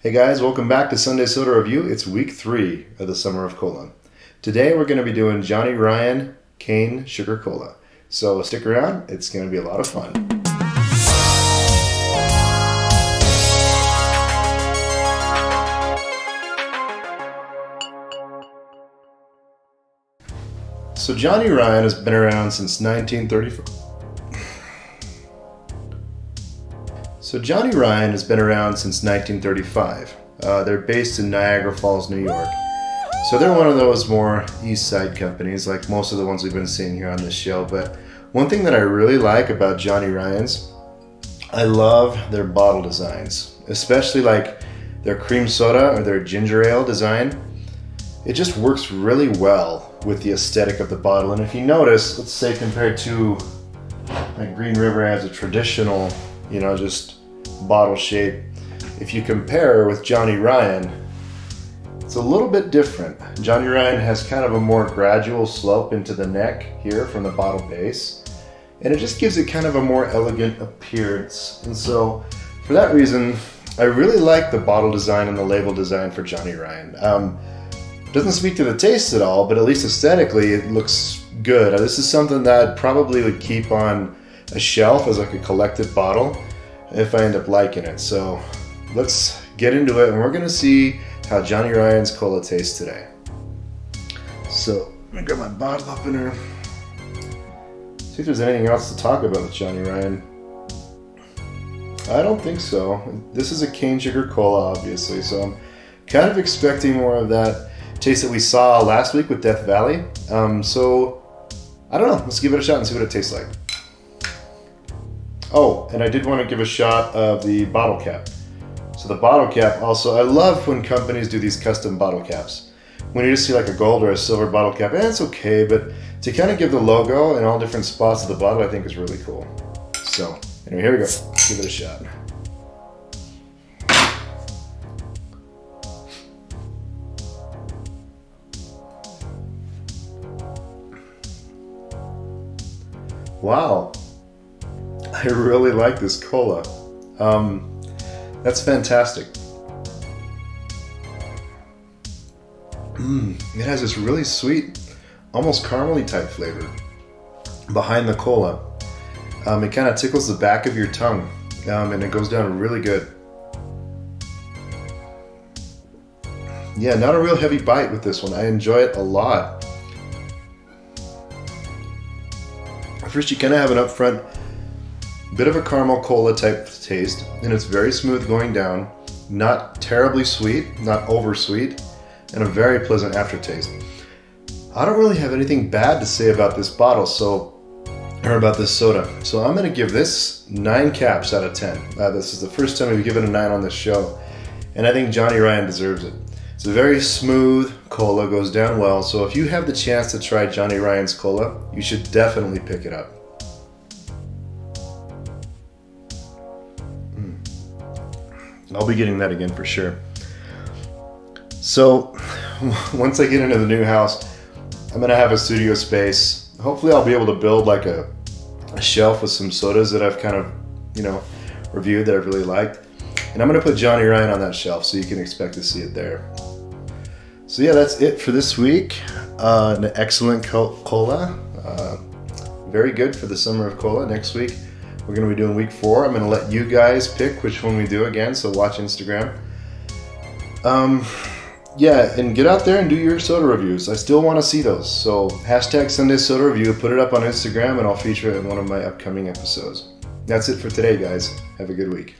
Hey guys, welcome back to Sunday Soda Review. It's week three of the Summer of Cola. Today we're going to be doing Johnnie Ryan Cane Sugar Cola. So stick around, it's going to be a lot of fun. So Johnnie Ryan has been around since 1934. So Johnnie Ryan has been around since 1935. Uh, they're based in Niagara Falls, New York. So they're one of those more East Side companies, like most of the ones we've been seeing here on this show. But one thing that I really like about Johnnie Ryan's, I love their bottle designs, especially like their cream soda or their ginger ale design. It just works really well with the aesthetic of the bottle. And if you notice, let's say compared to like Green River has a traditional, you know, just bottle shape. If you compare with Johnnie Ryan, it's a little bit different. Johnnie Ryan has kind of a more gradual slope into the neck here from the bottle base. And it just gives it kind of a more elegant appearance. And so for that reason, I really like the bottle design and the label design for Johnnie Ryan. Um, doesn't speak to the taste at all, but at least aesthetically it looks good. This is something that I probably would keep on a shelf as like a collected bottle if I end up liking it. So let's get into it and we're gonna see how Johnnie Ryan's cola tastes today. So let me grab my bottle opener. See if there's anything else to talk about with Johnnie Ryan. I don't think so. This is a cane sugar cola, obviously, so I'm kind of expecting more of that taste that we saw last week with Death Valley. Um, so I don't know. Let's give it a shot and see what it tastes like. Oh, and I did want to give a shot of the bottle cap. So the bottle cap also, I love when companies do these custom bottle caps. When you just see like a gold or a silver bottle cap, eh, it's okay, but to kind of give the logo in all different spots of the bottle, I think is really cool. So anyway, here we go. Give it a shot. Wow, I really like this cola. Um, that's fantastic. Mm, it has this really sweet, almost caramely type flavor behind the cola. Um, it kind of tickles the back of your tongue um, and it goes down really good. Yeah, not a real heavy bite with this one. I enjoy it a lot. First, you kind of have an upfront Bit of a caramel cola type taste, and it's very smooth going down, not terribly sweet, not over sweet, and a very pleasant aftertaste. I don't really have anything bad to say about this bottle, so or about this soda. So I'm gonna give this nine caps out of 10. Uh, this is the first time we've given a nine on this show, and I think Johnnie Ryan deserves it. It's a very smooth cola, goes down well. So if you have the chance to try Johnnie Ryan's cola, you should definitely pick it up. I'll be getting that again for sure. So once I get into the new house, I'm gonna have a studio space. Hopefully I'll be able to build like a, a shelf with some sodas that I've kind of, you know, reviewed that I've really liked. And I'm gonna put Johnnie Ryan on that shelf so you can expect to see it there. So yeah, that's it for this week. Uh, an excellent cola. Uh, very good for the summer of cola. Next week, we're going to be doing week four. I'm going to let you guys pick which one we do again, so watch Instagram. Um, yeah, and get out there and do your soda reviews. I still want to see those. So hashtag Sunday Soda Review, put it up on Instagram, and I'll feature it in one of my upcoming episodes. That's it for today, guys. Have a good week.